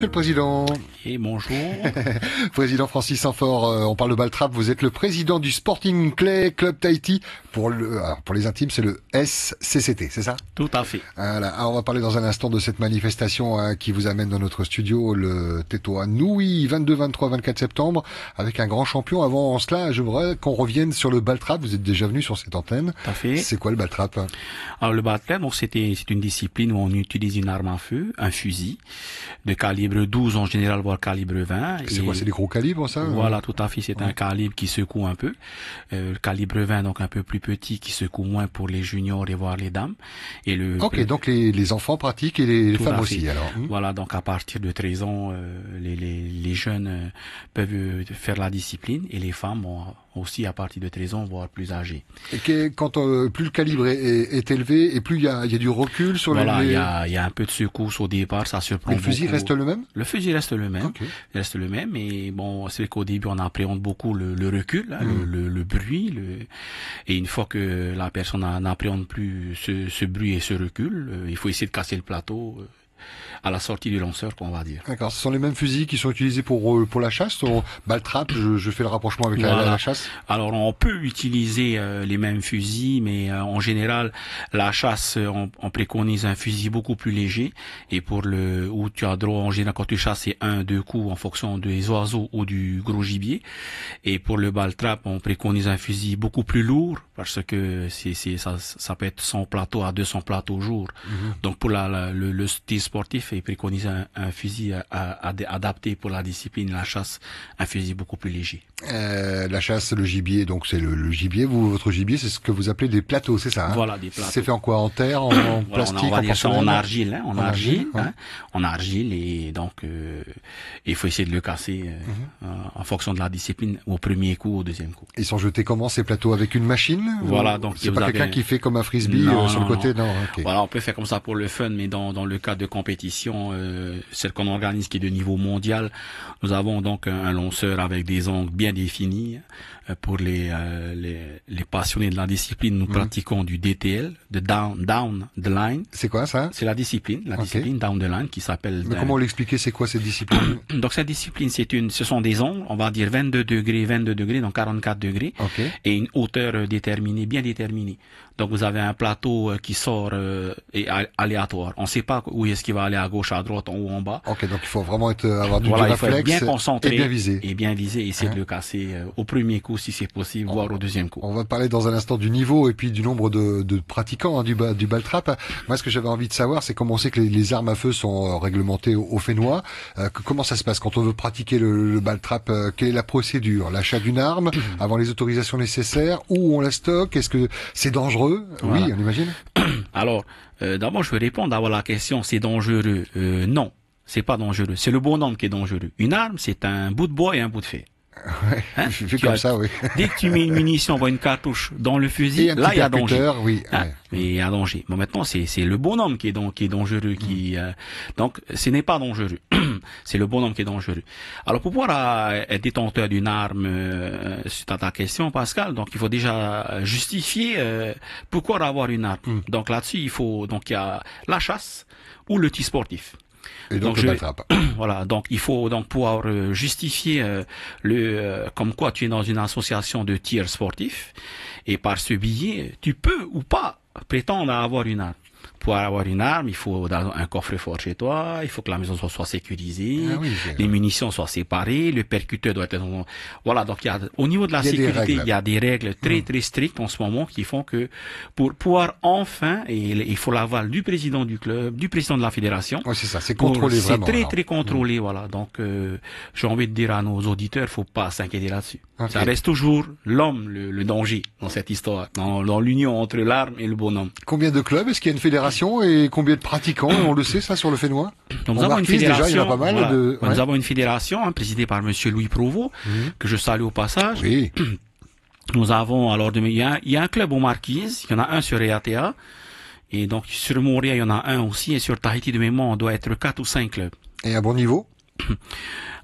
Monsieur le Président. Et bonjour. président Francis Sanfort, euh, on parle de Baltrap, vous êtes le président du Sporting Clay Club Tahiti. Pour, le, pour les intimes, c'est le SCCT, c'est ça? Tout à fait. Voilà. Alors, on va parler dans un instant de cette manifestation hein, qui vous amène dans notre studio, le Tétoa Noui, 22, 23, 24 septembre, avec un grand champion. Avant cela, je voudrais qu'on revienne sur le Baltrap. Vous êtes déjà venu sur cette antenne. Tout à fait. C'est quoi le Baltrap? Alors, le Baltrap, c'est une discipline où on utilise une arme à feu, un fusil, de calibre calibre 12 en général, voire calibre 20. C'est quoi, c'est des gros calibres ça Voilà, tout à fait, c'est un calibre qui secoue un peu. Euh, le calibre 20, donc un peu plus petit, qui secoue moins pour les juniors et voire les dames. Et le, ok, donc les, les, enfants pratiquent et les, les femmes aussi alors. Hmm. Voilà, donc à partir de 13 ans, euh, les, les, les, jeunes euh, peuvent euh, faire la discipline et les femmes ont aussi à partir de 13 ans, voire plus âgées. Et que, quand plus le calibre est, est, élevé et plus il y a, y a, du recul sur voilà, il y a, y a un peu de secousse au départ, ça surprend. Le fusil reste le même? Le fusil reste le même, il reste le même. Et bon, c'est qu'au début on appréhende beaucoup le, le recul, hein, le, hmm. le, le, bruit, le... et une fois que la personne n'appréhende plus ce, ce, bruit et ce recul, il faut essayer de casser le plateau à la sortie du lanceur, qu'on va dire. D'accord. Ce sont les mêmes fusils qui sont utilisés pour euh, pour la chasse? Au Baltrap, je, je fais le rapprochement avec la, la, chasse? Alors on peut utiliser euh, les mêmes fusils, mais euh, en général, la chasse, on, on, préconise un fusil beaucoup plus léger. Et pour le où tu as droit en général quand tu chasses, c'est un deux coups en fonction des oiseaux ou du gros gibier. Et pour le Baltrap, on préconise un fusil beaucoup plus lourd parce que c'est ça, ça peut être 100 plateaux à 200 plateaux au jour. Mhm. Donc pour la, le, le style sportif et préconise un, un fusil à, adapté pour la discipline, la chasse, un fusil beaucoup plus léger. Euh, la chasse, le gibier, donc c'est le, gibier. Vous, votre gibier, c'est ce que vous appelez des plateaux, c'est ça hein? Voilà, des plateaux. C'est fait en quoi? En terre, en, plastique, on, dire ça en argile, hein, en, argile, hein, en argile, et donc euh, il faut essayer de le casser euh, mhm. en fonction de la discipline, au premier coup, au deuxième coup. Ils sont jetés comment ces plateaux avec une machine? Voilà, donc c'est pas quelqu'un qui fait comme un frisbee sur le côté, non. Voilà, on peut faire comme ça pour le fun, mais dans dans le cadre de compétition, euh, celle qu'on organise qui est de niveau mondial, nous avons donc un, lanceur avec des angles bien définis. Euh, pour les, euh, les, les, passionnés de la discipline, nous mhm. pratiquons du DTL, de down, down the line. C'est quoi ça? C'est la discipline, la discipline down the line qui s'appelle. Mais comment l'expliquer? C'est quoi cette discipline? Donc cette discipline, c'est une, ce sont des angles, on va dire 22 degrés, 22 degrés, donc 44 degrés, et une hauteur déterminée, bien déterminée. Donc vous avez un plateau qui sort et aléatoire. On ne sait pas où est-ce qu'il va aller à gauche, à droite, en haut, en bas. Ok, donc il faut vraiment être avoir du, voilà, être bien concentré et bien visé. Et bien visé, et essayer de le casser euh, au premier coup si c'est possible, voire au deuxième coup. On va parler dans un instant du niveau et puis du nombre de, de pratiquants hein, du, du baltrap. Moi, ce que j'avais envie de savoir, c'est comment on sait que les, les, armes à feu sont euh, réglementées au, au Fénois. Euh, comment ça se passe quand on veut pratiquer le, le baltrap Quelle est la procédure? L'achat d'une arme avant les autorisations nécessaires Où on la stocke? Est-ce que c'est dangereux? Oui, on imagine. Alors, d'abord, je vais répondre à la question. C'est dangereux? Non c'est pas dangereux. C'est le bon homme qui est dangereux. Une arme, c'est un bout de bois et un bout de fer. Ouais, hein? comme ça, oui. Dès que tu mets une munition, voit une cartouche dans le fusil, là il y a danger. Oui, hein? il y a danger. Mais maintenant c'est c'est le bonhomme qui est donc qui est dangereux, qui mm. euh, donc ce n'est pas dangereux. c'est le bonhomme qui est dangereux. Alors pour pouvoir euh, être détenteur d'une arme, euh, c'est à ta question Pascal, donc il faut déjà justifier euh, pourquoi avoir une arme. Mm. Donc là-dessus il faut donc il y a la chasse ou le tir sportif. Et donc, voilà, donc il faut donc pouvoir euh, justifier euh, le euh, comme quoi tu es dans une association de tir sportif et par ce billet tu peux ou pas prétendre à avoir une arme pour avoir une arme, il faut un coffre-fort chez toi, il faut que la maison soit, soit sécurisée, ah les munitions soient séparées, le percuteur doit être... Voilà, donc il y a, au niveau de la sécurité, il y a des règles très hmm. très strictes en ce moment qui font que pour pouvoir enfin, et il faut l'aval du président du club, du président de la fédération. Oui, c'est ça, c'est contrôlé vraiment. C'est très très contrôlé, hmm. voilà. Donc euh, j'ai envie de dire à nos auditeurs, faut pas s'inquiéter là-dessus. Ça reste toujours l'homme le, le, danger dans cette histoire, dans, dans l'union entre l'arme et le bonhomme. Combien de clubs? Est-ce qu'il y a une fédération et combien de pratiquants On le sait ça sur le Fénois. nous avons une fédération. pas mal de... Nous avons une fédération hein, présidée par Monsieur Louis Provost mhm. que je salue au passage. Oui. Nous avons alors il y, a, il y a un club au Marquise, il y en a un sur EATA. Et donc sur Montréal, il y en a un aussi, et sur Tahiti de mémoire, on doit être quatre ou cinq clubs. Et un bon niveau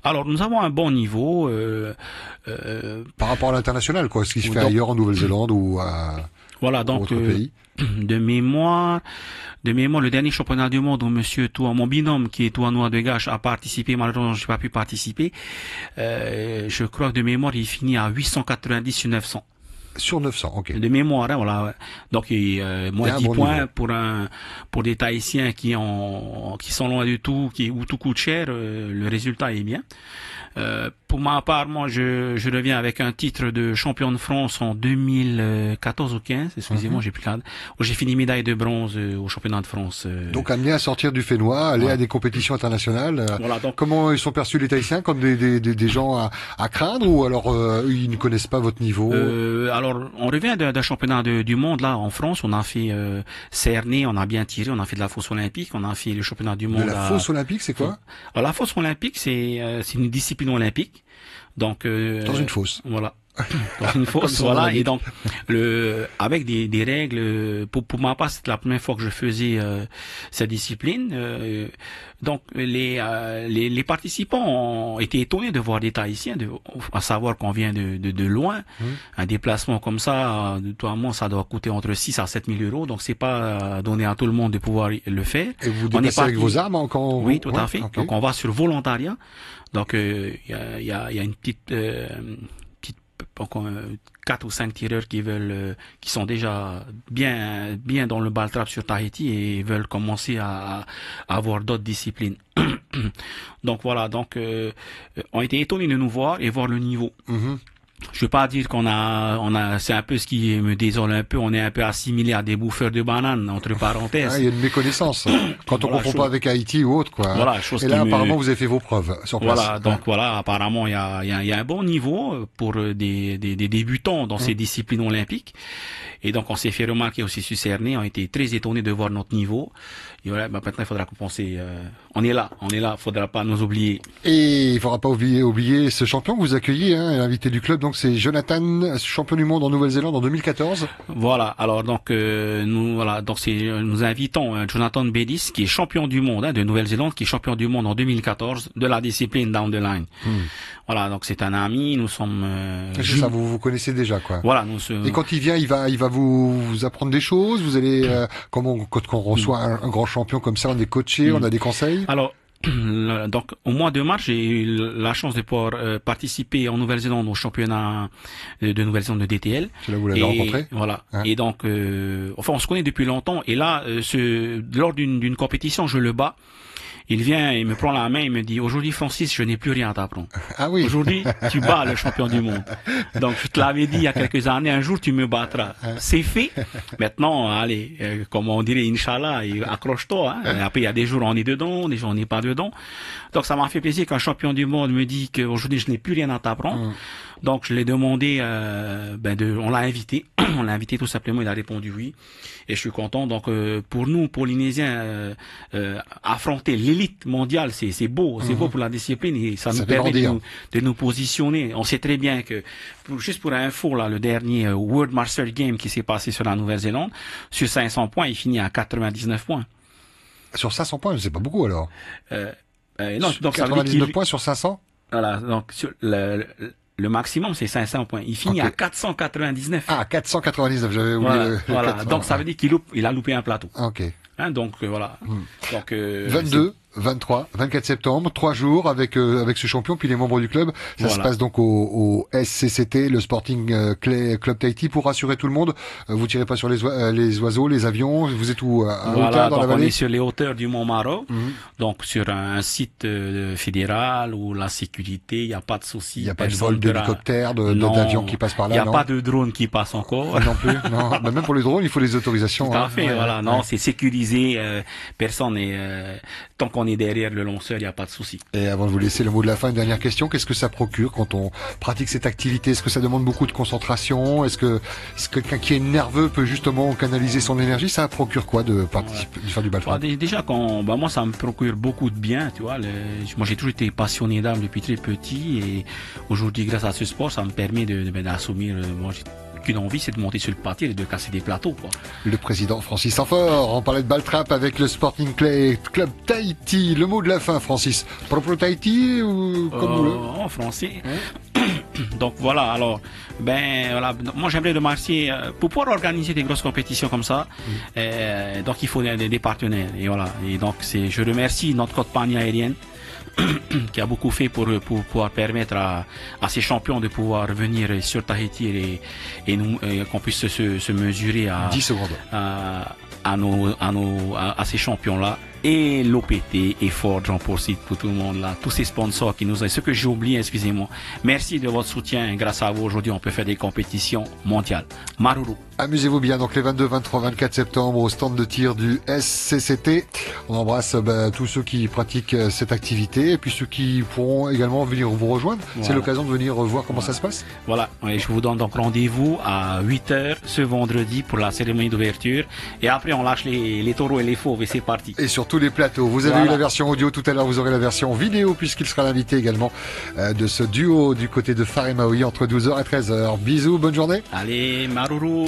Alors nous avons un bon niveau euh, euh, par rapport à l'international, quoi, ce qui se fait ailleurs en Nouvelle-Zélande ou à Voilà, donc euh, pays de mémoire, de mémoire, le dernier championnat du monde où Monsieur Toua, mon binôme qui est Touanois de Gâche, a participé. Malheureusement, j'ai pas pu participer. Euh, je crois que de mémoire, il finit à 890 sur 900. Sur 900, ok. De mémoire, hein, voilà. Donc, euh, moins Il y a un 10 bon points niveau. pour un pour des Tahitiens qui ont qui sont loin du tout, qui où tout coûte cher. euh, le résultat est bien. Euh, pour ma part, moi, je, je reviens avec un titre de champion de France en 2014 ou 15. Excusez-moi, j'ai plus la- où j'ai fini médaille de bronze euh, au championnat de France. euh. Donc amené à sortir du Fénois, aller Ouais. à des compétitions internationales. euh, voilà. Donc, Comment ils sont perçus les Tahitiens comme des, des, des, des gens à, à craindre ou alors euh, ils ne connaissent pas votre niveau alors, on revient d'un championnat de- du monde là en France. On a fait euh, Cerné, on a bien tiré, on a fait de la fosse olympique, on a fait le championnat du De monde. la à- fosse olympique, c'est quoi? Alors, la fosse olympique, c'est euh, c'est une discipline olympique. Donc euh, Dans une fosse. Voilà. Dans une fosse, voilà. Et donc, le, avec des, des règles, pour, pour ma part, c'était la première fois que je faisais euh, cette discipline. euh, donc, les, euh, les, les participants ont été étonnés de voir des Tahitiens, de, à savoir qu'on vient de, de, de loin. Mhm. Un déplacement comme ça, moi, ça doit coûter entre 6 à 7 000 euros. Donc, c'est pas donné à tout le monde de pouvoir le faire. Et vous On est déplacez avec parti- vos armes encore Oui, tout Ouais, à fait. Donc on va sur volontariat. Donc euh, il y, a, il y, a, y a une petite, euh, petite donc, euh, quatre ou cinq tireurs qui veulent, euh, qui sont déjà bien, bien dans le ball trap sur Tahiti et veulent commencer à, avoir d'autres disciplines. donc voilà, donc euh, on a été étonnés de nous voir et voir le niveau. Mhm. Je veux pas dire qu'on a, on a, c'est un peu ce qui me désole un peu. On est un peu assimilé à des bouffeurs de bananes entre parenthèses. Ah, il y a une méconnaissance quand on Voilà, chose- pas avec Haïti ou autre quoi. Voilà, chose Et là me- apparemment vous avez fait vos preuves sur place. Voilà, donc voilà, apparemment il y a, il y, a, y a un bon niveau pour euh, des, des, des débutants dans ces disciplines olympiques. Et donc on s'est fait remarquer aussi sur Cerné, on été très étonnés de voir notre niveau. Et voilà, bah, maintenant il faudra compenser. euh, on est là, on est là, faudra pas nous oublier. Et il faudra pas oublier, oublier ce champion que vous accueillez, hein, l'invité du club. Donc c'est Jonathan, champion du monde en Nouvelle-Zélande en 2014. Voilà, alors donc euh, nous voilà, donc c'est euh, nous invitons euh, Jonathan Bedis qui est champion du monde hein, de Nouvelle-Zélande, qui est champion du monde en 2014 de la discipline down the line. Hmm. Voilà, donc c'est un ami, nous sommes euh, ça, vous vous connaissez déjà quoi? Voilà, nous se- Et quand il vient, il va, il va vous, vous apprendre des choses? Vous allez, euh, comment quand on reçoit un, un grand champion comme ça, on est coaché, on a des conseils? Alors, donc au mois de mars, j'ai eu la chance de pouvoir euh, participer en Nouvelle-Zélande au championnat de, de Nouvelle-Zélande de DTL. C'est là où vous l'avez rencontré. Voilà. Hein. Et donc, euh, enfin, on se connaît depuis longtemps. Et là, euh, ce, lors d'une compétition, je le bats. Il vient, il me prend la main, il me dit aujourd'hui Francis, je n'ai plus rien à t'apprendre. Ah oui. Aujourd'hui, tu bats le champion du monde. Donc je te l'avais dit il y a quelques années, un jour tu me battras. C'est fait. Maintenant, allez, euh, comme on dirait, Inch'Allah, et accroche-toi. Hein. Après, il y a des jours on est dedans, des jours on n'est pas dedans. Donc ça m'a fait plaisir qu'un champion du monde me dit qu'aujourd'hui je n'ai plus rien à t'apprendre. Mm. Donc je l'ai demandé, euh, ben de, on l'a invité, on l'a invité tout simplement, il a répondu oui, et je suis content. Donc euh, pour nous, Polynésiens, euh, euh, affronter l'élite mondiale, c'est c'est beau, c'est beau pour la discipline et ça, Ça nous permet de nous, de nous positionner. On sait très bien que, pour, juste pour info, là, le dernier euh, World Master Game qui s'est passé sur la Nouvelle-Zélande, sur 500 points, il finit à 99 points. Sur 500 points, c'est pas beaucoup alors. Euh, euh, non, donc ça veut dire 99 qu'il points sur 500. voilà, donc sur le, le, le maximum c'est 500 points. Il finit à 499. Ah, 499. J'avais oublié. Voilà, le- voilà. 400. donc ça veut dire qu'il il a loupé un plateau. Ok. Hein, donc euh, voilà. Hmm. Donc euh, 22, 23, 24 septembre, trois jours avec euh, avec ce champion puis les membres du club. Ça se passe donc au, au SCCT, le Sporting euh, Club Tahiti, pour rassurer tout le monde. Euh, vous tirez pas sur les, oi- euh, les oiseaux, les avions. Vous êtes où à, Voilà, hauteur dans donc la on est sur les hauteurs du Mont Maro, Mhm. donc sur un site fédéral où la sécurité, il n'y a pas de souci. Il n'y a pas de vol d'hélicoptère, d'avion qui passe par Il là, n'y a non pas de drone qui passe encore. Non plus. Non. Bah, même pour les drones, il faut les autorisations. Tout à hein. fait, Ouais, voilà. ouais. Non, c'est sécurisé. Euh, personne n'est. euh, tant qu'on est derrière le lanceur, il n'y a pas de souci. Et avant de vous laisser le mot de la fin, une dernière question. Qu'est-ce que ça procure quand on pratique cette activité? Est-ce que ça demande beaucoup de concentration? Est-ce que, quelqu'un qui est nerveux peut justement canaliser son énergie? Ça procure quoi de participer, de faire du Bah, baltram dé- déjà, quand, bah, moi, ça me procure beaucoup de bien, tu vois. le- moi, j'ai toujours été passionné d'âme depuis très petit et aujourd'hui, grâce à ce sport, ça me permet de, de, ben, moi, j'ai qu'une envie, c'est de monter sur le parti et de casser des plateaux, quoi. Le président Francis Sanfort, on parlait de baltrap avec le Sporting Clay Club Tahiti. Le mot de la fin, Francis. Propre Tahiti ou comme vous Euh, le en français. Donc voilà, alors, ben voilà, moi j'aimerais remercier, euh, pour pouvoir organiser des grosses compétitions comme ça, mm. euh, donc il faut des, des, partenaires. Et voilà, et donc c'est, je remercie notre compagnie aérienne qui a beaucoup fait pour, pour pouvoir permettre à, à ces champions de pouvoir venir sur Tahiti et, et nous qu'on puisse se, se, mesurer à, 10 secondes. à, à, nos, à, nos, à ces champions-là et l'OPT et Ford, j'en profite pour tout le monde là, tous ces sponsors qui nous ont, ce que j'ai oublié, excusez-moi. Merci de votre soutien. Grâce à vous, aujourd'hui, on peut faire des compétitions mondiales. Maruru. Amusez-vous bien, donc les 22, 23, 24 septembre au stand de tir du SCCT. On embrasse bah, tous ceux qui pratiquent euh, cette activité et puis ceux qui pourront également venir vous rejoindre. C'est l'occasion de venir voir comment ça se passe. Voilà, et je vous donne donc rendez-vous à 8h ce vendredi pour la cérémonie d'ouverture. Et après, on lâche les, les taureaux et les fauves et c'est parti. Et surtout les plateaux. Vous avez eu la version audio tout à l'heure, vous aurez la version vidéo puisqu'il sera l'invité également euh, de ce duo du côté de Faremaoui entre 12h et 13h. Bisous, bonne journée. Allez, Maruru.